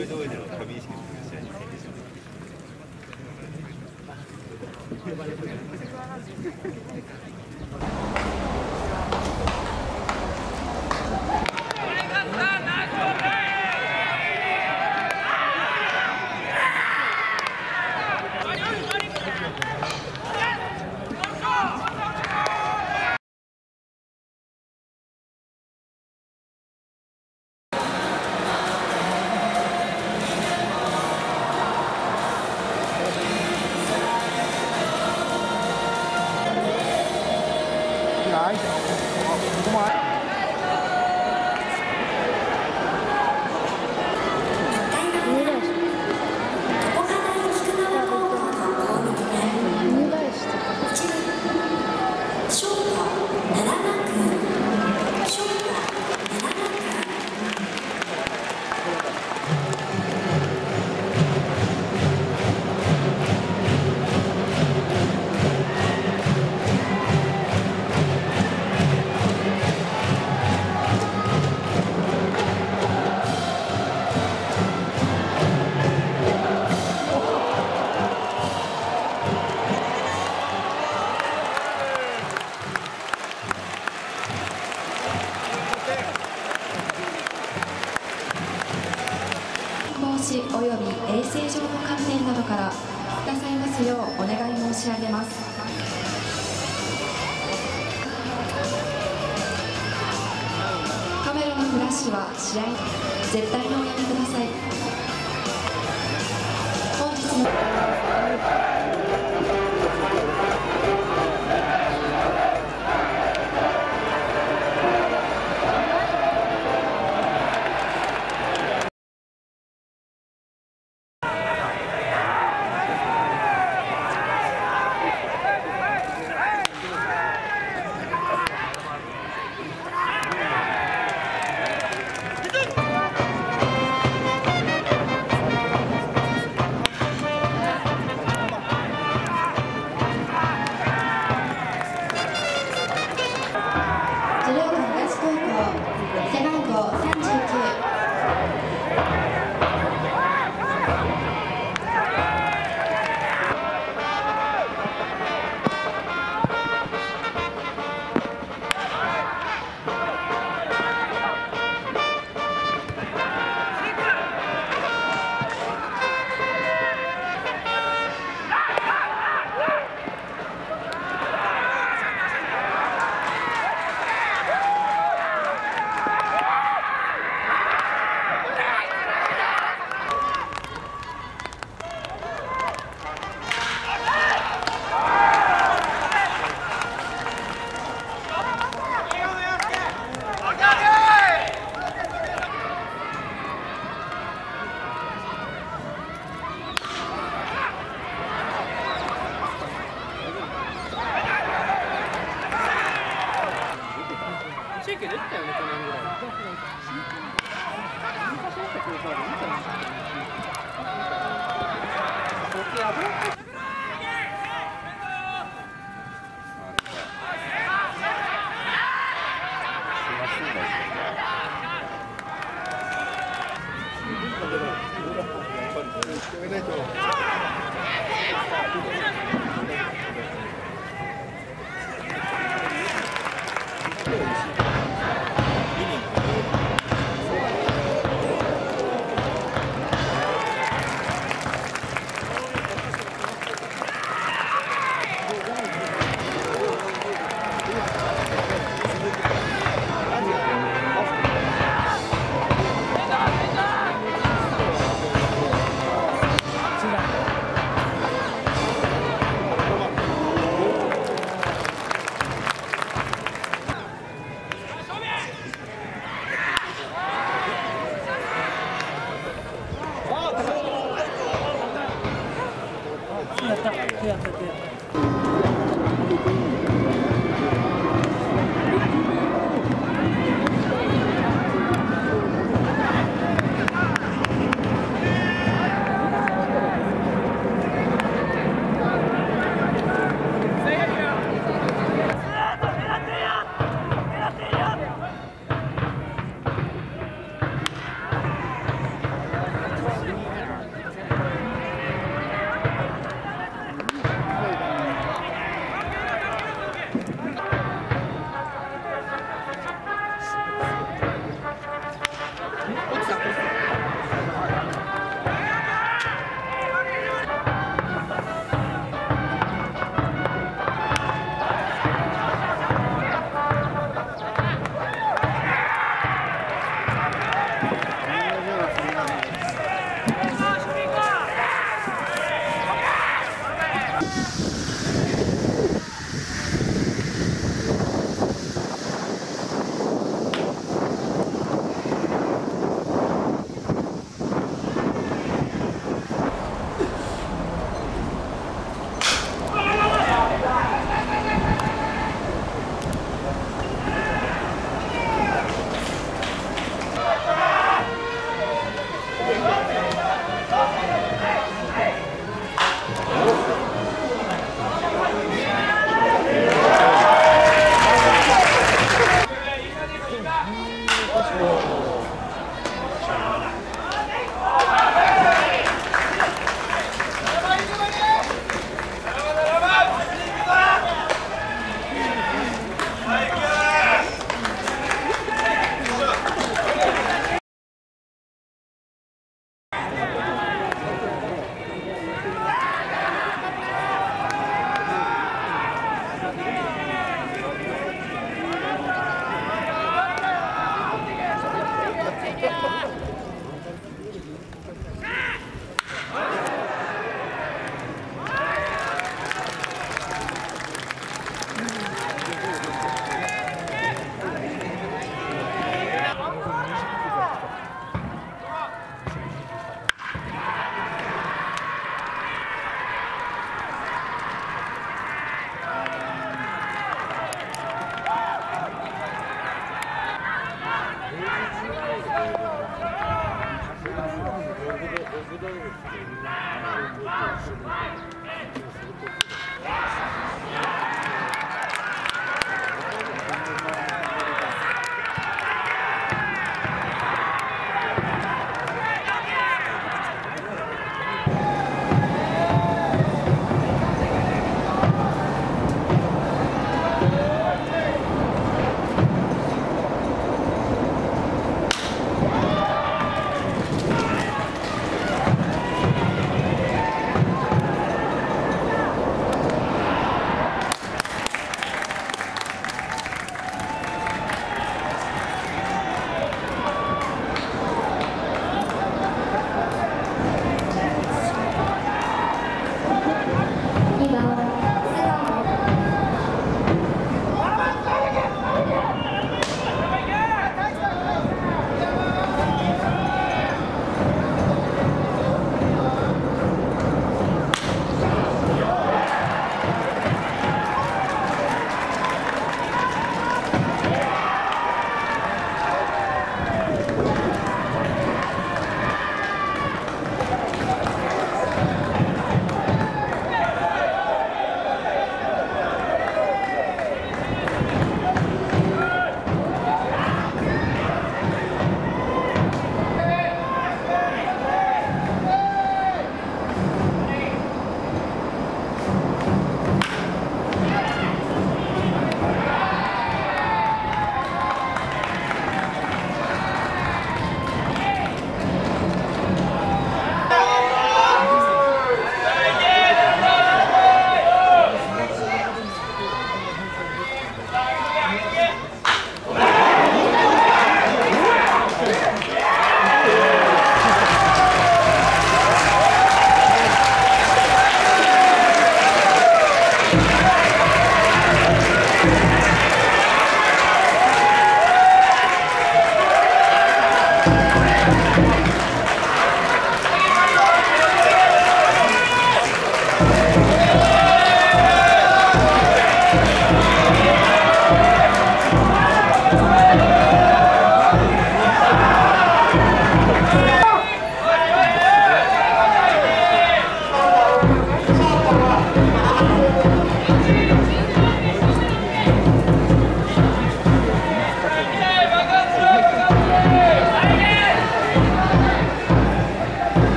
中通りでの上意識の試合に転じします。reais. Uma... カメラのフラッシュは試合絶対におやめください。本日の 手当てて。15.